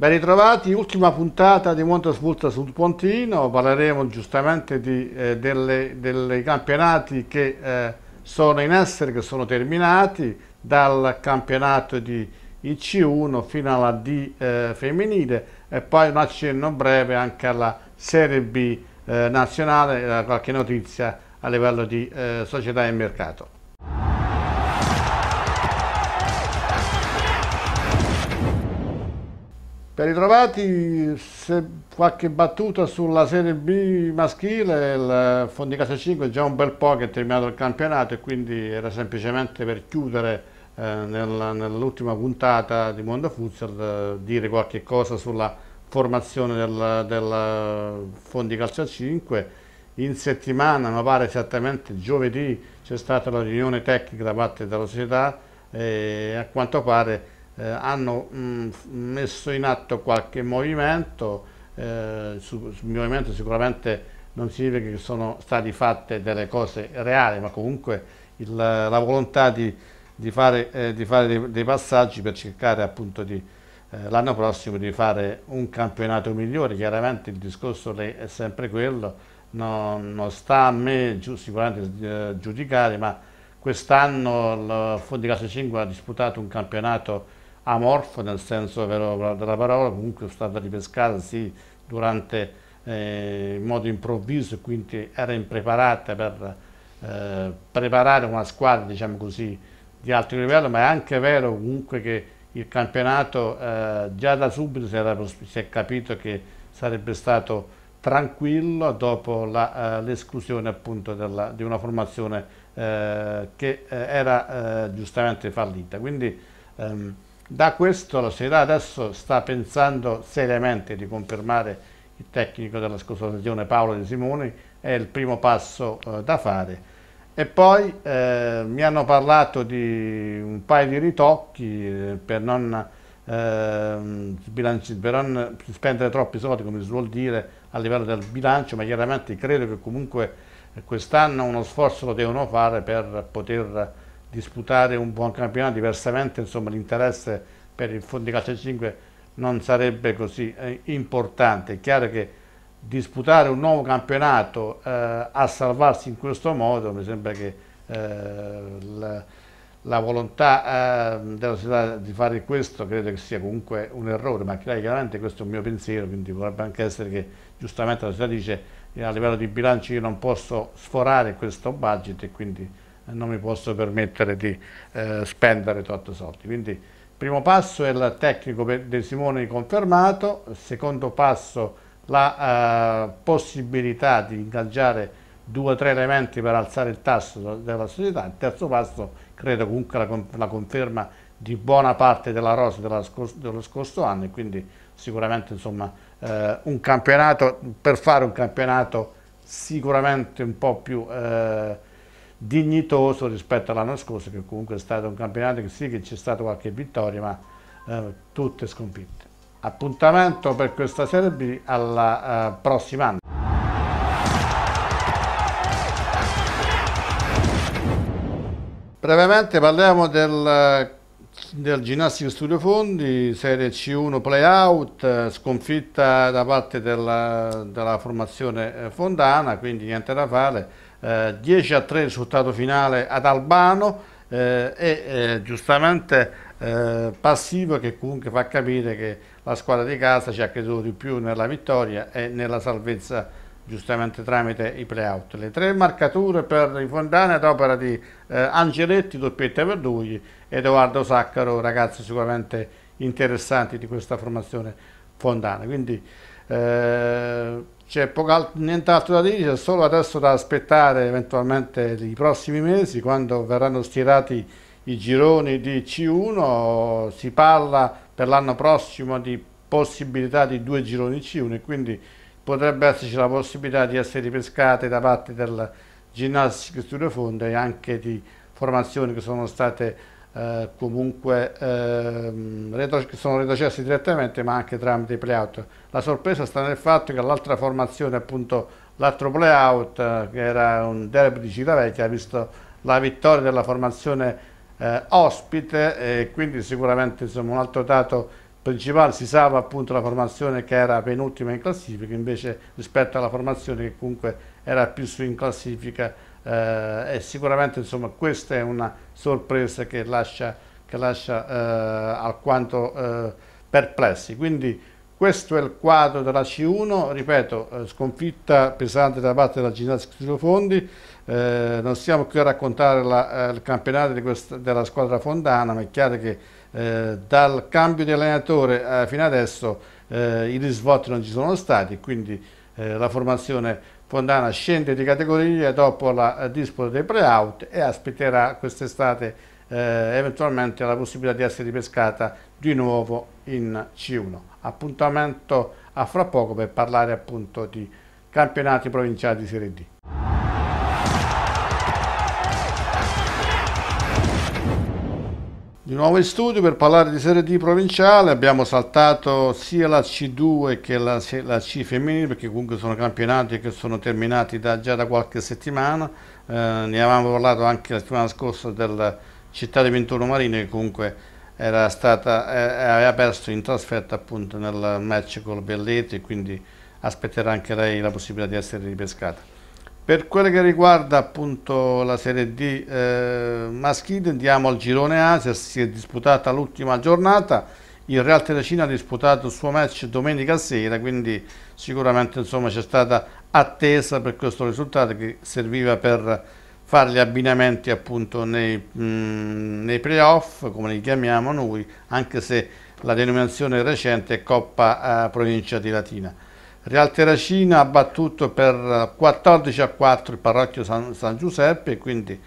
Ben ritrovati, ultima puntata di Montespulta sul Pontino, parleremo giustamente di, eh, delle, dei campionati che eh, sono in essere, che sono terminati, dal campionato di IC1 fino alla D eh, femminile e poi un accenno breve anche alla Serie B eh, nazionale, eh, qualche notizia a livello di eh, società e mercato. Ben ritrovati, se qualche battuta sulla Serie B maschile, il Fondicasa 5 è già un bel po' che è terminato il campionato e quindi era semplicemente per chiudere eh, nell'ultima puntata di Mondo Futsal eh, dire qualche cosa sulla formazione del, del Fondi Calcio 5. In settimana, mi pare esattamente giovedì, c'è stata la riunione tecnica da parte della società e a quanto pare eh, hanno mh, mm, messo in atto qualche movimento, eh, su, sul movimento sicuramente non significa che sono state fatte delle cose reali, ma comunque il, la volontà di, di fare, eh, di fare dei, dei, passaggi per cercare appunto di eh, l'anno prossimo di fare un campionato migliore, chiaramente il discorso è sempre quello, non, non sta a me sicuramente eh, giudicare, ma quest'anno il Fondi Casa 5 ha disputato un campionato amorfo nel senso vero della parola, comunque è stata ripescata sì, durante, eh, in modo improvviso quindi era impreparata per eh, preparare una squadra diciamo così, di alto livello, ma è anche vero comunque che il campionato eh, già da subito si, era, si, è capito che sarebbe stato tranquillo dopo eh, l'esclusione della, di una formazione eh, che eh, era giustamente fallita. Quindi, ehm, da questo la società adesso sta pensando seriamente di confermare il tecnico della scorsa stagione Paolo De Simoni, è il primo passo eh, da fare. E poi eh, mi hanno parlato di un paio di ritocchi eh, per, non, ehm, per non spendere troppi soldi, come si vuol dire, a livello del bilancio, ma chiaramente credo che comunque quest'anno uno sforzo lo devono fare per poter disputare un buon campionato, diversamente l'interesse per il Fondi Calcio 5 non sarebbe così eh, importante. È chiaro che disputare un nuovo campionato eh, a salvarsi in questo modo mi sembra che eh, la, la, volontà eh, della società di fare questo credo che sia comunque un errore, ma chiaramente questo è un mio pensiero, quindi potrebbe anche essere che giustamente la società dice a livello di bilancio io non posso sforare questo budget e quindi non mi posso permettere di eh, spendere troppi soldi. Quindi primo passo è il tecnico De Simone confermato, secondo passo la eh, possibilità di ingaggiare due o tre elementi per alzare il tasso della società, il terzo passo credo comunque la, la conferma di buona parte della rosa della scor dello scorso anno e quindi sicuramente insomma, eh, un campionato, per fare un campionato sicuramente un po' più eh, dignitoso rispetto all'anno scorso che comunque è stato un campionato che sì che c'è stata qualche vittoria ma eh, tutte sconfitte. Appuntamento per questa Serie B alla uh, prossima anno. Brevemente parliamo del, del Ginnastico Studio Fondi, Serie C1 Playout, sconfitta da parte della, della formazione eh, fondana, quindi niente da fare eh, 10 a 3 risultato finale ad Albano eh, e eh, giustamente eh, passivo che comunque fa capire che la squadra di casa ci ha creduto di più nella vittoria e nella salvezza giustamente tramite i playout. Le tre marcature per i Fontana ad opera di eh, Angeletti, doppietta per lui, Edoardo Saccaro, ragazzi sicuramente interessanti di questa formazione fondana. Quindi eh, c'è nient'altro da dire, c'è solo adesso da aspettare eventualmente i prossimi mesi quando verranno stirati i gironi di C1, si parla per l'anno prossimo di possibilità di due gironi C1 e quindi potrebbe esserci la possibilità di essere ripescate da parte del Ginnastica Studio Fonda e anche di formazioni che sono state eh, comunque eh, sono retrocessi direttamente ma anche tramite i playout. La sorpresa sta nel fatto che l'altra formazione, appunto l'altro playout, eh, che era un derby di Civitavecchia, ha visto la vittoria della formazione eh, ospite e quindi sicuramente insomma, un altro dato principale si salva appunto la formazione che era penultima in classifica, invece rispetto alla formazione che comunque era più su in classifica e sicuramente insomma questa è una sorpresa che lascia, che lascia eh, alquanto eh, perplessi. Quindi questo è il quadro della C1, ripeto, eh, sconfitta pesante da parte della Ginnastica Fondi, eh, non stiamo qui a raccontare la, eh, il campionato questa, della squadra fondana, ma è chiaro che eh, dal cambio di allenatore eh, fino adesso eh, i risvolti non ci sono stati, quindi eh, la formazione fondana scende di categoria dopo la disputa dei play-out e aspetterà quest'estate eventualmente la possibilità di essere ripescata di nuovo in C1. Appuntamento a fra poco per parlare appunto di campionati provinciali di Serie D. Di nuovo in studio per parlare di Serie D provinciale, abbiamo saltato sia la C2 che la, la C femminile perché comunque sono campionati che sono terminati da, già da qualche settimana, eh, ne avevamo parlato anche la settimana scorsa del Città di 21 Marino che comunque era stata, eh, aveva perso in trasferta appunto nel match con il Belletti quindi aspetterà anche lei la possibilità di essere ripescata. Per quello che riguarda appunto la Serie D eh, maschile andiamo al girone A, si è disputata l'ultima giornata, il Real Terracina ha disputato il suo match domenica sera, quindi sicuramente c'è stata attesa per questo risultato che serviva per fare gli abbinamenti appunto nei, mh, nei playoff, come li chiamiamo noi, anche se la denominazione recente è Coppa eh, Provincia di Latina. Real Terracina ha battuto per 14 a 4 il Parrocchio San, San Giuseppe, quindi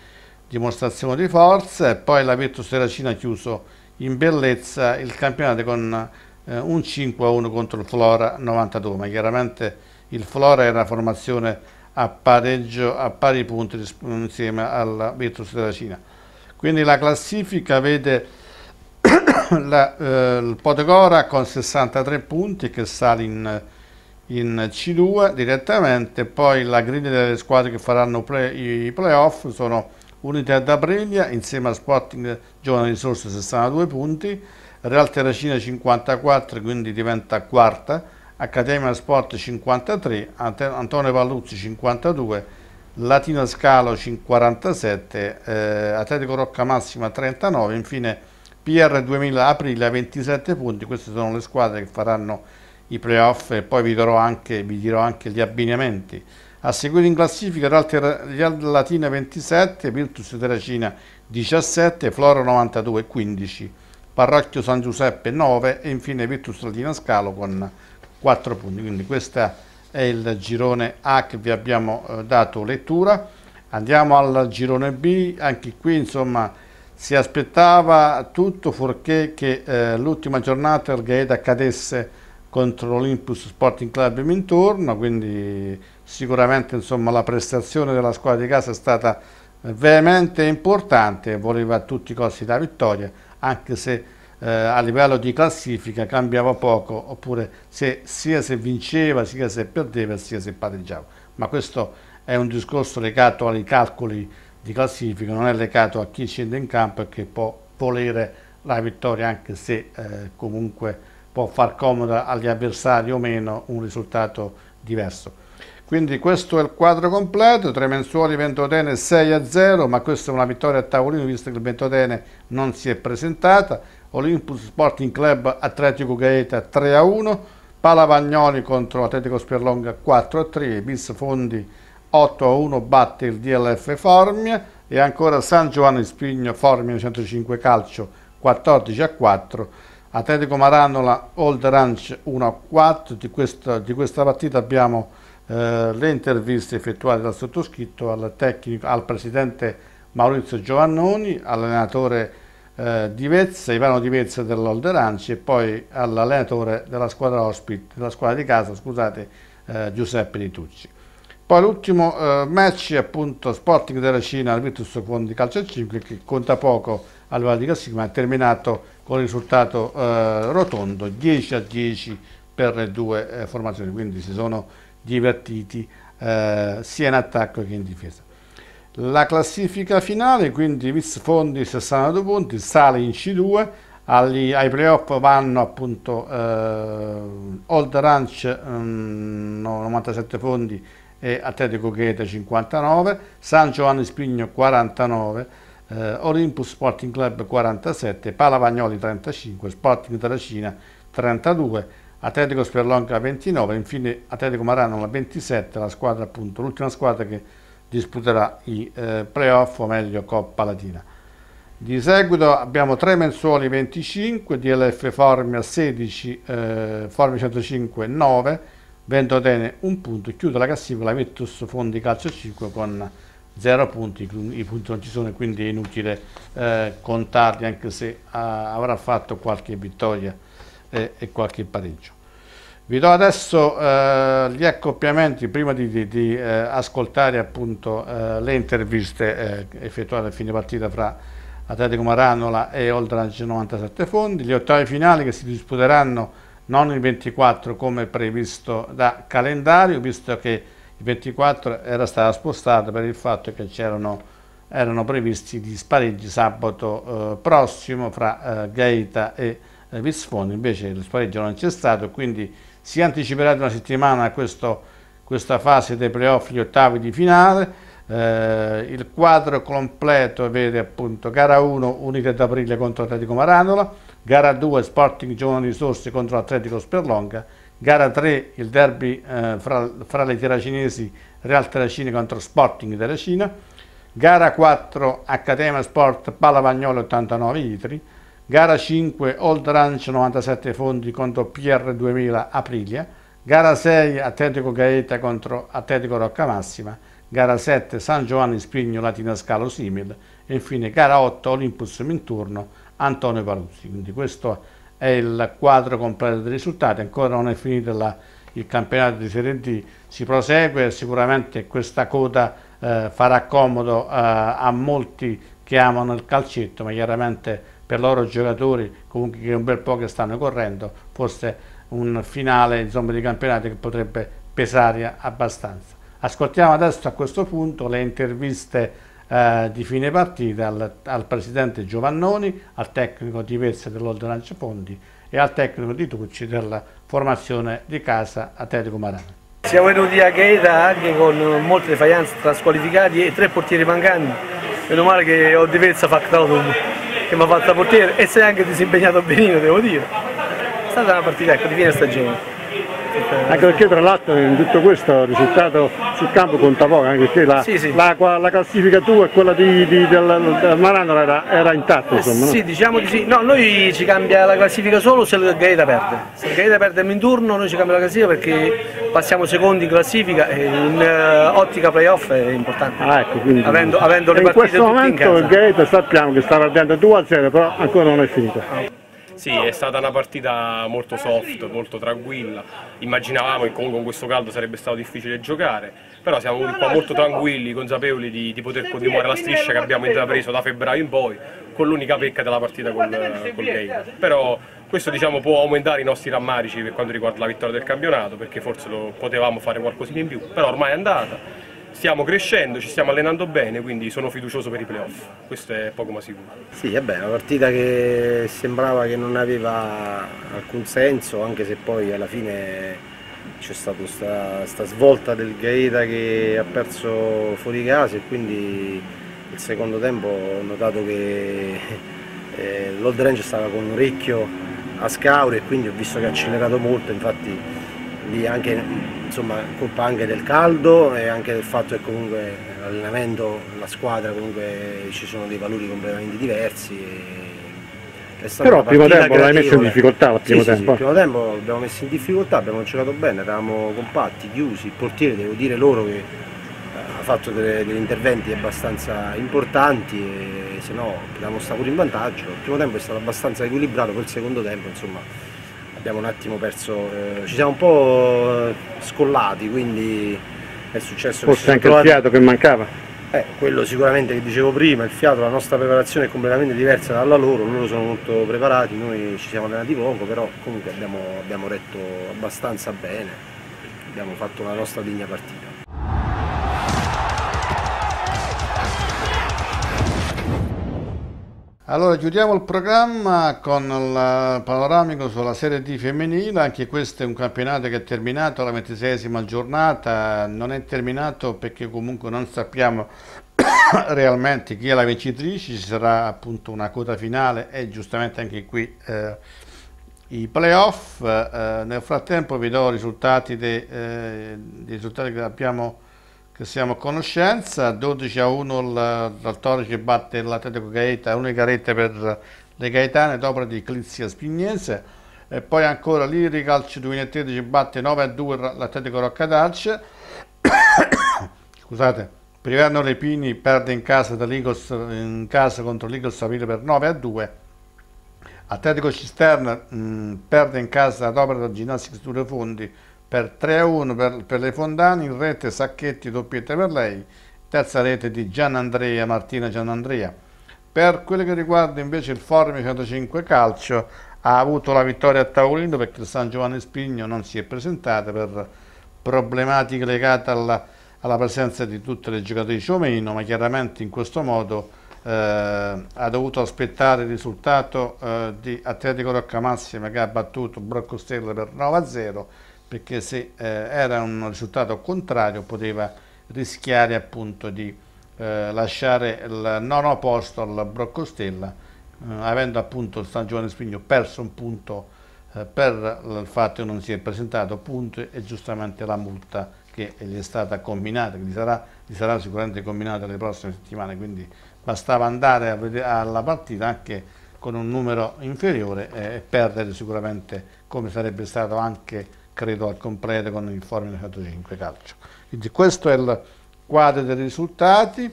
dimostrazione di forza, e poi la Virtus Terracina ha chiuso in bellezza il campionato con eh, un 5 a 1 contro il Flora 92, ma chiaramente il Flora era una formazione a pareggio, a pari punti insieme alla Virtus Terracina. Quindi la classifica vede la, eh, il Podegora con 63 punti che sale in in C2 direttamente, poi la griglia delle squadre che faranno play, i playoff sono Unità d'Aprilia insieme a Sporting Giovane Risorse 62 punti, Real Terracina 54 quindi diventa quarta, Accademia Sport 53, Antonio Palluzzi 52, Latino Scalo 47, eh, Atletico Rocca Massima 39, infine PR 2000 Aprilia 27 punti, queste sono le squadre che faranno i playoff e poi vi, anche, vi dirò anche gli abbinamenti. A seguire in classifica Real Latina 27, Virtus Terracina 17, Flora 92 e 15, Parrocchio San Giuseppe 9 e infine Virtus Latina Scalo con 4 punti. Quindi questo è il girone A che vi abbiamo eh, dato lettura. Andiamo al girone B, anche qui insomma si aspettava tutto fuorché che eh, l'ultima giornata il Gaeta cadesse contro l'Olympus Sporting Club Mintorno, quindi sicuramente insomma, la prestazione della squadra di casa è stata veramente importante, voleva a tutti i costi la vittoria, anche se eh, a livello di classifica cambiava poco, oppure se, sia se vinceva, sia se perdeva, sia se pareggiava. Ma questo è un discorso legato ai calcoli di classifica, non è legato a chi scende in campo e che può volere la vittoria anche se eh, comunque può far comodo agli avversari o meno un risultato diverso. Quindi questo è il quadro completo, tre mensuali Ventotene 6 a 0, ma questa è una vittoria a tavolino visto che il Ventotene non si è presentata. Olympus Sporting Club Atletico Gaeta 3 a 1, Palavagnoli contro Atletico Sperlonga 4 a 3, Bis Fondi 8 a 1 batte il DLF Formia e ancora San Giovanni Spigno Formia 105 Calcio 14 a 4 Atletico Maranola Old Ranch 1 a 4, di questa, di questa partita abbiamo eh, le interviste effettuate dal sottoscritto al, tecnico, al presidente Maurizio Giovannoni, all'allenatore eh, di Vezza, Ivano Di Vezza dell'Old Ranch e poi all'allenatore della squadra ospite, della squadra di casa, scusate, eh, Giuseppe Di Tucci. Poi l'ultimo eh, match appunto Sporting della Cina al Virtus Fondi Calcio 5 che conta poco a livello di classifica ma è terminato con il risultato eh, rotondo 10 a 10 per le due eh, formazioni, quindi si sono divertiti eh, sia in attacco che in difesa. La classifica finale, quindi Vis Fondi 62 punti, sale in C2, Agli, ai playoff vanno appunto eh, Old Ranch um, 97 fondi e Atletico Ghete 59, San Giovanni Spigno 49, eh, Olympus Sporting Club 47, Palavagnoli 35, Sporting Terracina 32, Atletico Sperlonca 29, infine Atletico Marano 27, la squadra appunto, l'ultima squadra che disputerà i eh, playoff o meglio Coppa Latina. Di seguito abbiamo tre mensuali 25, DLF Formia 16, eh, Formia 105 9, Ventotene un punto, chiude la classifica la Virtus Fondi Calcio 5 con 0 punti, i punti non ci sono quindi è inutile eh, contarli anche se eh, avrà fatto qualche vittoria eh, e qualche pareggio. Vi do adesso eh, gli accoppiamenti prima di, di, di eh, ascoltare appunto eh, le interviste effettuate a fine partita fra Atletico Maranola e Oldrange 97 Fondi, gli ottavi finali che si disputeranno non il 24 come previsto da calendario, visto che il 24 era stato spostato per il fatto che erano previsti gli spareggi sabato eh, prossimo fra eh, Gaeta e eh, Visfondo, invece il spareggio non c'è stato, quindi si anticiperà di una settimana questo, questa fase dei playoff, gli ottavi di finale. Eh, il quadro completo vede appunto gara 1 Unità d'Aprile contro Atletico Maranola, gara 2 Sporting Giovani Risorse contro Atletico Sperlonga, gara 3 il derby eh, fra, fra, le teracinesi Real Terracini contro Sporting Terracina, gara 4 Accademia Sport Palavagnolo 89 Itri, gara 5 Old Ranch 97 Fondi contro PR 2000 Aprilia, gara 6 Atletico Gaeta contro Atletico Rocca Massima, gara 7 San Giovanni Spigno Latina Scalo Simil. E infine gara 8 Olympus Minturno Antonio Paluzzi. Quindi questo è il quadro completo dei risultati, ancora non è finito la, il campionato di Serie D, si prosegue, sicuramente questa coda eh, farà comodo eh, a molti che amano il calcetto, ma chiaramente per loro giocatori comunque che un bel po' che stanno correndo, forse un finale insomma, di campionato che potrebbe pesare abbastanza. Ascoltiamo adesso a questo punto le interviste eh, di fine partita al, al, presidente Giovannoni, al tecnico di Vezza dell'Oldenanza Fondi e al tecnico di Tucci della formazione di casa Atletico Marano. Siamo venuti a Gaeta anche con molte defianze tra squalificati e tre portieri mancanti. Meno male che ho di Vezza Factotum che mi ha fatto portiere e si è anche disimpegnato benino, devo dire. È stata una partita ecco, di fine stagione anche perché tra l'altro in tutto questo il risultato sul campo conta poco, anche perché la, sì, sì. la, la classifica tua e quella di, di, del, del Marano era, era intatta insomma. Eh, sì, no? diciamo di sì. No, noi ci cambia la classifica solo se il Gaeta perde. Se il Gaeta perde in turno noi ci cambia la classifica perché passiamo secondi in classifica e in uh, ottica playoff è importante. Ah, ecco, quindi, avendo, avendo le in questo momento il Gaeta sappiamo che sta perdendo 2-0 però ancora non è finita. Sì, è stata una partita molto soft, molto tranquilla. Immaginavamo che comunque con questo caldo sarebbe stato difficile giocare, però siamo venuti qua molto tranquilli, consapevoli di, di poter continuare la striscia che abbiamo intrapreso da febbraio in poi, con l'unica pecca della partita col, col Gate. Però questo diciamo, può aumentare i nostri rammarici per quanto riguarda la vittoria del campionato, perché forse lo potevamo fare qualcosina in più, però ormai è andata stiamo crescendo, ci stiamo allenando bene, quindi sono fiducioso per i playoff, questo è poco ma sicuro. Sì, è beh, una partita che sembrava che non aveva alcun senso, anche se poi alla fine c'è stata questa svolta del Gaeta che ha perso fuori casa e quindi il secondo tempo ho notato che eh, l'Old Range stava con un orecchio a scaure e quindi ho visto che ha accelerato molto, infatti lì anche insomma colpa anche del caldo e anche del fatto che comunque l'allenamento, la squadra comunque ci sono dei valori completamente diversi. Però il primo tempo l'hai messo in difficoltà il primo sì, tempo. Sì, il primo tempo l'abbiamo messo in difficoltà, abbiamo giocato bene, eravamo compatti, chiusi, il portiere devo dire loro che eh, ha fatto delle, degli interventi abbastanza importanti e se no potevamo stare pure in vantaggio. Il primo tempo è stato abbastanza equilibrato, poi il secondo tempo insomma abbiamo un attimo perso, eh, ci siamo un po' eh, scollati, quindi è successo Forse anche trovati... il fiato che mancava? Eh, quello sicuramente che dicevo prima, il fiato, la nostra preparazione è completamente diversa dalla loro, loro sono molto preparati, noi ci siamo allenati poco, però comunque abbiamo, abbiamo retto abbastanza bene, abbiamo fatto la nostra degna partita. Allora chiudiamo il programma con il panoramico sulla Serie D femminile, anche questo è un campionato che è terminato la ventiseiesima giornata, non è terminato perché comunque non sappiamo realmente chi è la vincitrice, ci sarà appunto una coda finale e giustamente anche qui eh, i playoff. Eh, nel frattempo vi do i risultati, dei, eh, risultati che abbiamo che siamo a conoscenza, 12 a 1 il, il Torre che batte l'Atletico Gaeta, unica rete per le Gaetane, dopo di Clizia Spignese, e poi ancora l'Iri Calcio 2013 batte 9 a 2 l'Atletico Roccadalce, scusate, Priverno Repini perde in casa, in casa contro l'Eagles Savile per 9 a 2, Atletico Cisterna mh, perde in casa ad opera del Ginnastica Studio Fondi per 3-1 per, per, le Fondani, in rete Sacchetti, doppietta per lei, terza rete di Gianandrea, Martina Gianandrea. Per quello che riguarda invece il Forum 105 Calcio, ha avuto la vittoria a tavolino perché il San Giovanni Spigno non si è presentata per problematiche legate alla, alla presenza di tutte le giocatrici o meno, ma chiaramente in questo modo eh, ha dovuto aspettare il risultato eh, di Atletico Rocca Massima che ha battuto Brocco Stella per 9-0 perché se eh, era un risultato contrario poteva rischiare appunto di eh, lasciare il nono posto al Broccostella eh, avendo appunto il San Giovanni Spigno perso un punto eh, per il fatto che non si è presentato punto e giustamente la multa che gli è stata combinata, che gli sarà, gli sarà sicuramente combinata le prossime settimane, quindi bastava andare a alla partita anche con un numero inferiore e perdere sicuramente come sarebbe stato anche credo al completo con il Formula 105 calcio. Quindi questo è il quadro dei risultati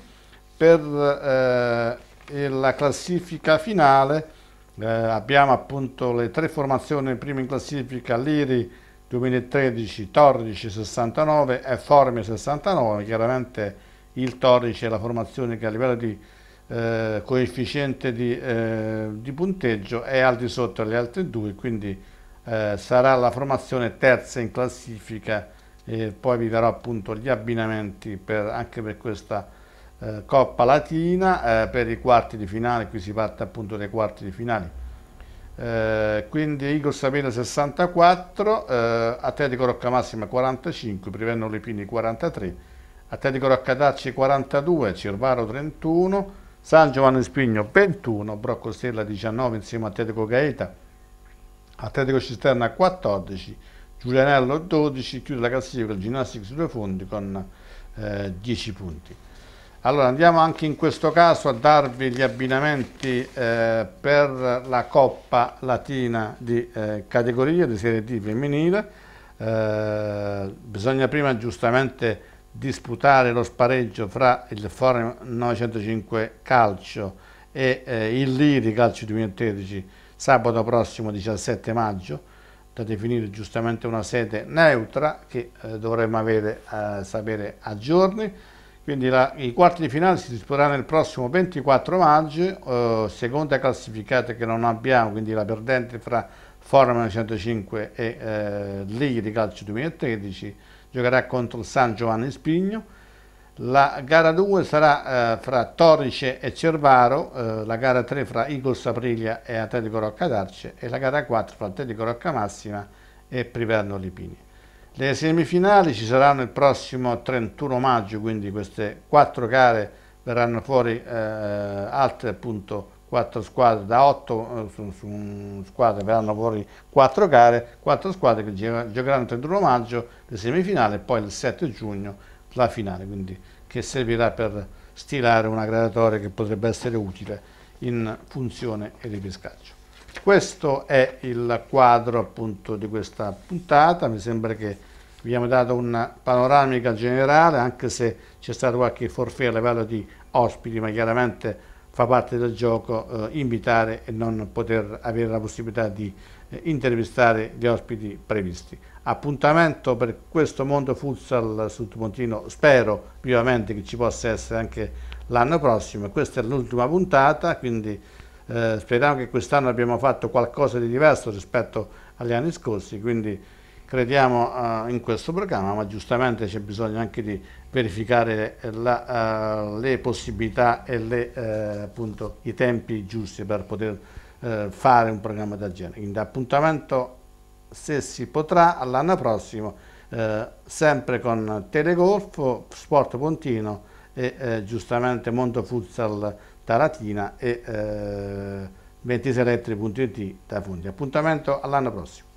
per eh, la classifica finale. Eh, abbiamo appunto le tre formazioni prima in classifica, Liri 2013, Torrici 69 e Formia 69, chiaramente il Torrici è la formazione che a livello di eh, coefficiente di, eh, di punteggio è al di sotto delle altre due, quindi eh, sarà la formazione terza in classifica e poi vi darò appunto gli abbinamenti per, anche per questa eh, Coppa Latina, eh, per i quarti di finale, qui si parte appunto dai quarti di finale. Eh, quindi Igor Sapena 64, eh, Atletico Roccamassima 45, Privenno Lepini 43, Atletico Roccadacci 42, Cirvaro 31, San Giovanni Spigno 21, Brocco Stella 19 insieme a Atletico Gaeta Atletico Cisterna 14, Giulianello 12, chiude la classifica il Ginnastica sui due fondi con eh, 10 punti. Allora andiamo anche in questo caso a darvi gli abbinamenti eh, per la Coppa Latina di eh, categoria di Serie D femminile. Eh, bisogna prima giustamente disputare lo spareggio fra il Forum 905 Calcio e eh, il Liri Calcio 2013 sabato prossimo 17 maggio da definire giustamente una sede neutra che eh, dovremmo avere, eh, sapere a giorni. Quindi la, i quarti di finale si disputeranno il prossimo 24 maggio, eh, seconda classificata che non abbiamo, quindi la perdente fra Forum 905 e eh, di Calcio 2013 giocherà contro il San Giovanni Spigno la gara 2 sarà eh, fra Torrice e Cervaro, eh, la gara 3 fra Eagles Aprilia e Atletico Rocca d'Arce e la gara 4 fra Atletico Rocca Massima e Priverno Lipini. Le semifinali ci saranno il prossimo 31 maggio, quindi queste quattro gare verranno fuori eh, altre appunto quattro squadre da 8 eh, su, su squadre verranno fuori quattro gare, quattro squadre che giocheranno il 31 maggio le semifinali e poi il 7 giugno la finale, quindi che servirà per stilare una graduatoria che potrebbe essere utile in funzione e ripescaggio. Questo è il quadro appunto di questa puntata, mi sembra che vi abbiamo dato una panoramica generale, anche se c'è stato qualche forfè a livello di ospiti, ma chiaramente fa parte del gioco eh, invitare e non poter avere la possibilità di eh, intervistare gli ospiti previsti. Appuntamento per questo mondo futsal sul Pontino spero vivamente che ci possa essere anche l'anno prossimo. Questa è l'ultima puntata quindi eh, speriamo che quest'anno abbiamo fatto qualcosa di diverso rispetto agli anni scorsi quindi crediamo uh, in questo programma, ma giustamente c'è bisogno anche di verificare la, uh, le possibilità e le, uh, appunto, i tempi giusti per poter fare un programma del genere. Quindi appuntamento, se si potrà, all'anno prossimo, sempre con Telegolf, Sport Pontino e giustamente Monto Futsal Taratina e eh, 26elettri.it da Fondi. Appuntamento all'anno prossimo.